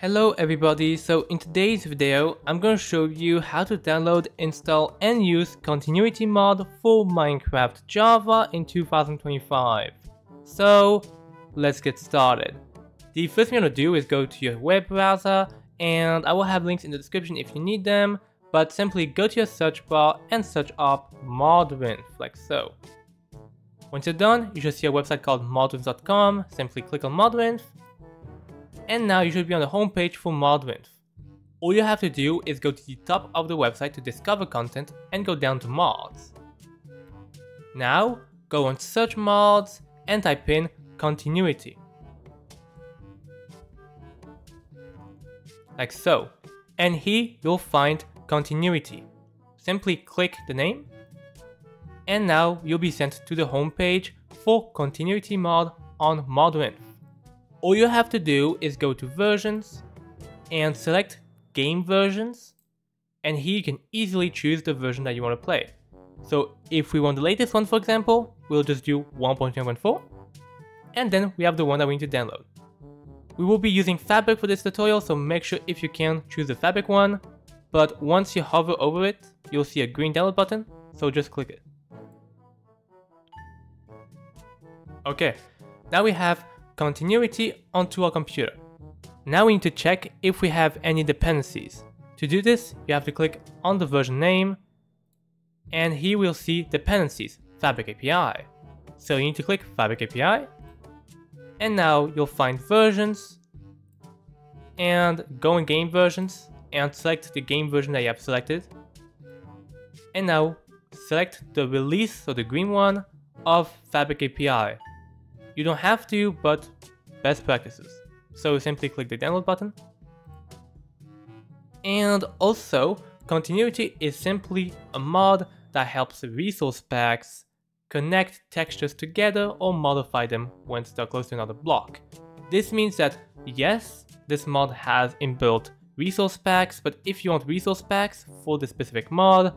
Hello everybody, so in today's video I'm going to show you how to download, install and use Continuity mod for Minecraft Java in 2025. So let's get started. The first thing you're to do is go to your web browser and I will have links in the description if you need them, but simply go to your search bar and search up Modrinth like so. Once you're done, you should see a website called modrinth.com, simply click on Modrinth and now you should be on the homepage for Modrinth. All you have to do is go to the top of the website to discover content and go down to mods. Now, go on search mods and type in continuity. Like so. And here you'll find continuity. Simply click the name and now you'll be sent to the homepage for continuity mod on Modrinth all you have to do is go to versions and select game versions and here you can easily choose the version that you want to play. So if we want the latest one for example, we'll just do 1.1.4 and then we have the one that we need to download. We will be using Fabric for this tutorial so make sure if you can choose the Fabric one, but once you hover over it, you'll see a green download button, so just click it. Okay, now we have continuity onto our computer. Now we need to check if we have any dependencies. To do this, you have to click on the version name, and here we'll see dependencies, Fabric API. So you need to click Fabric API, and now you'll find versions, and go in game versions, and select the game version that you have selected. And now select the release, so the green one, of Fabric API. You don't have to, but best practices. So simply click the download button. And also, continuity is simply a mod that helps resource packs connect textures together or modify them when stuck close to another block. This means that yes, this mod has inbuilt resource packs, but if you want resource packs for the specific mod,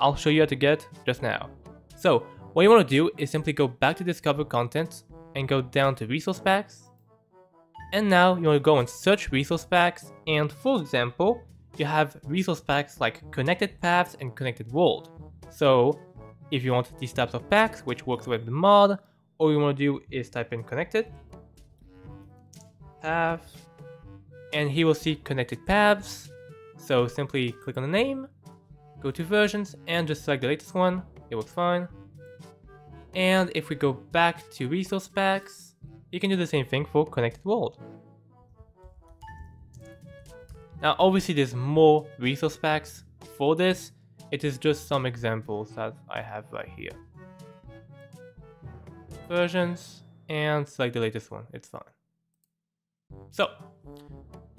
I'll show you how to get just now. So what you want to do is simply go back to discover content and go down to resource packs. And now you want to go and search resource packs and for example, you have resource packs like connected paths and connected world. So if you want these types of packs, which works with the mod, all you want to do is type in connected path and he will see connected paths. So simply click on the name, go to versions and just select the latest one, it works fine. And if we go back to resource packs, you can do the same thing for connected world. Now obviously there's more resource packs for this, it is just some examples that I have right here. Versions, and select the latest one, it's fine. So,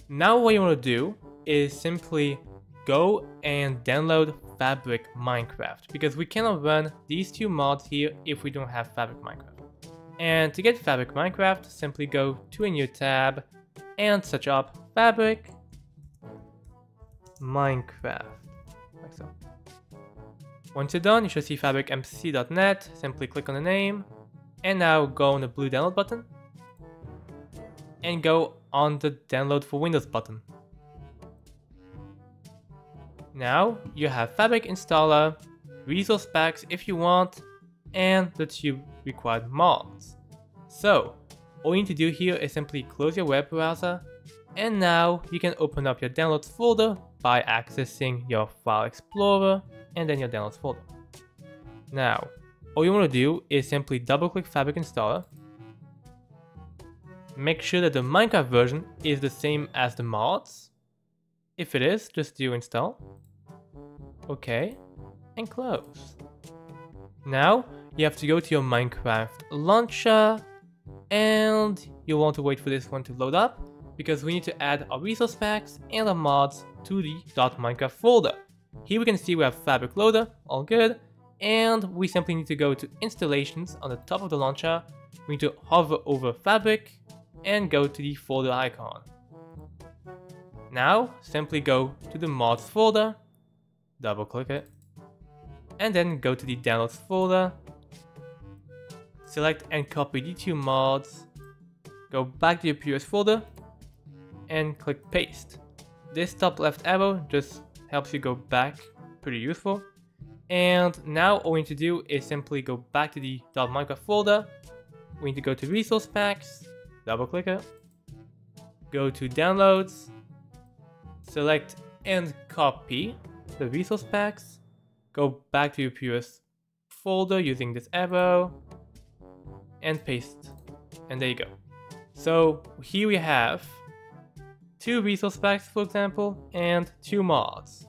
now what you want to do is simply go and download Fabric Minecraft because we cannot run these two mods here if we don't have Fabric Minecraft. And to get Fabric Minecraft, simply go to a new tab and search up Fabric Minecraft, like so. Once you're done, you should see fabricmc.net, simply click on the name, and now go on the blue download button, and go on the download for Windows button. Now you have Fabric installer, resource packs if you want, and the two required mods. So, all you need to do here is simply close your web browser, and now you can open up your downloads folder by accessing your file explorer and then your downloads folder. Now, all you want to do is simply double click Fabric installer, make sure that the Minecraft version is the same as the mods, if it is, just do install. Okay, and close. Now, you have to go to your Minecraft launcher, and you want to wait for this one to load up, because we need to add our resource packs and our mods to the .minecraft folder. Here we can see we have Fabric Loader, all good, and we simply need to go to installations on the top of the launcher, we need to hover over Fabric, and go to the folder icon. Now, simply go to the mods folder, double click it, and then go to the downloads folder, select and copy the two mods, go back to your previous folder, and click paste. This top left arrow just helps you go back, pretty useful. And now all we need to do is simply go back to the .minecraft folder. We need to go to resource packs, double click it, go to downloads, select and copy the resource packs, go back to your previous folder using this arrow, and paste. And there you go. So here we have two resource packs, for example, and two mods.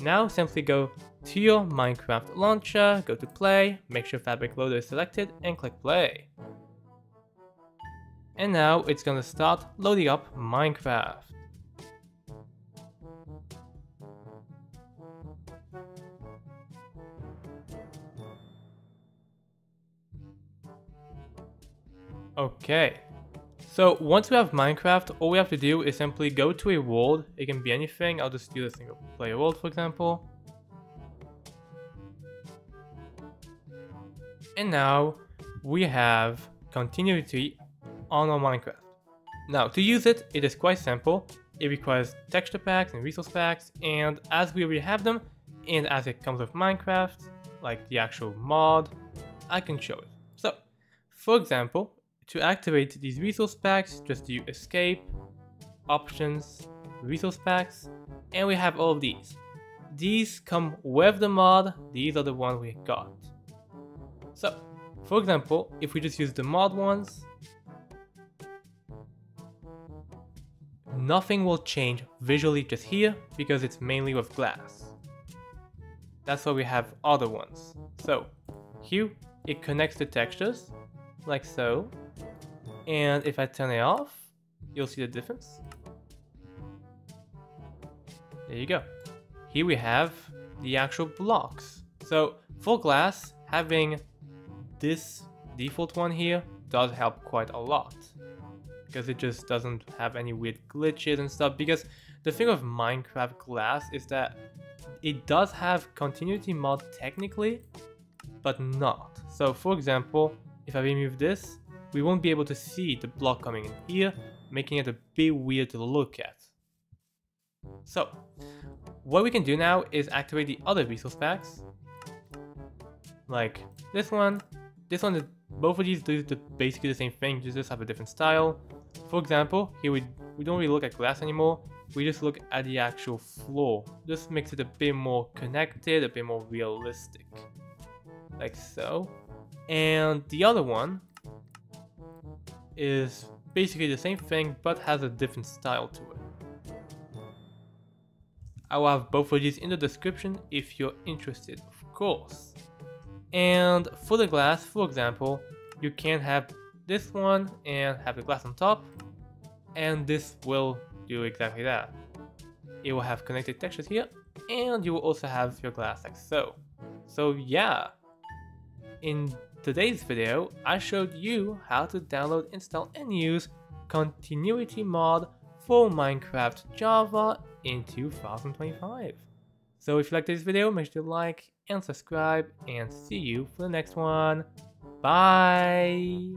Now simply go to your Minecraft launcher, go to play, make sure Fabric Loader is selected, and click play. And now it's gonna start loading up Minecraft. Okay, so once we have Minecraft, all we have to do is simply go to a world. It can be anything. I'll just do a single player world, for example. And now we have continuity on our Minecraft. Now to use it, it is quite simple. It requires texture packs and resource packs and as we already have them and as it comes with Minecraft, like the actual mod, I can show it. So, for example, to activate these resource packs, just do escape, options, resource packs, and we have all of these. These come with the mod, these are the ones we got. So, for example, if we just use the mod ones, nothing will change visually just here because it's mainly with glass. That's why we have other ones. So, here it connects the textures, like so, and if I turn it off, you'll see the difference. There you go. Here we have the actual blocks. So for glass, having this default one here does help quite a lot. Because it just doesn't have any weird glitches and stuff. Because the thing with Minecraft glass is that it does have continuity mod technically, but not. So for example, if I remove this, we won't be able to see the block coming in here, making it a bit weird to look at. So, what we can do now is activate the other resource packs. Like this one. This one, both of these do the, basically the same thing, just have a different style. For example, here we, we don't really look at glass anymore, we just look at the actual floor. This makes it a bit more connected, a bit more realistic. Like so. And the other one is basically the same thing but has a different style to it. I will have both of these in the description if you're interested, of course. And for the glass, for example, you can have this one and have the glass on top, and this will do exactly that. It will have connected textures here, and you will also have your glass like so. So yeah, in today's video, I showed you how to download, install and use Continuity Mod for Minecraft Java in 2025. So if you liked this video, make sure to like and subscribe and see you for the next one. Bye!